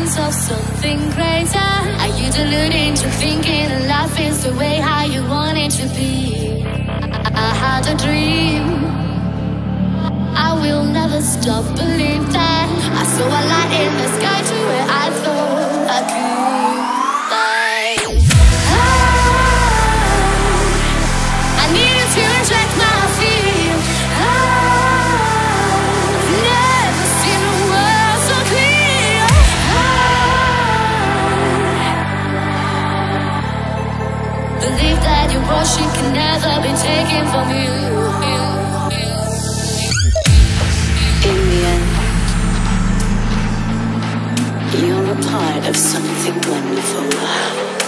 of something greater? Are you deluding to thinking life is the way how you want it to be? I, I had a dream. I will never stop, believe that. I saw a light in the sky to where I thought I could taken from you. In the end, you're a part of something wonderful.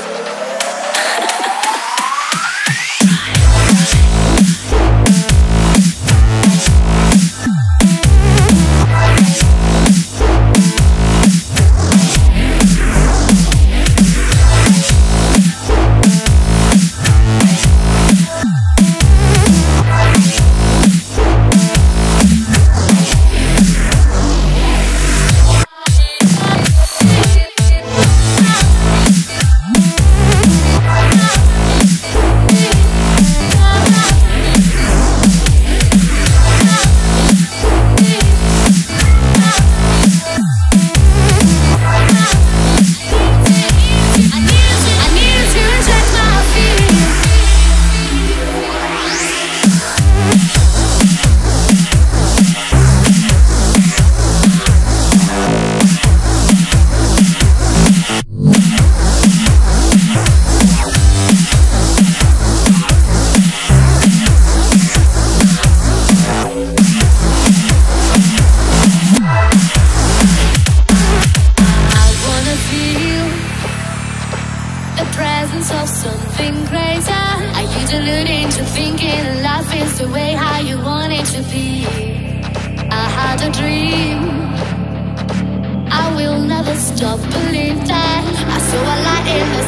Thinking life is the way how you want it to be? I had a dream. I will never stop, believe that. I saw a light in the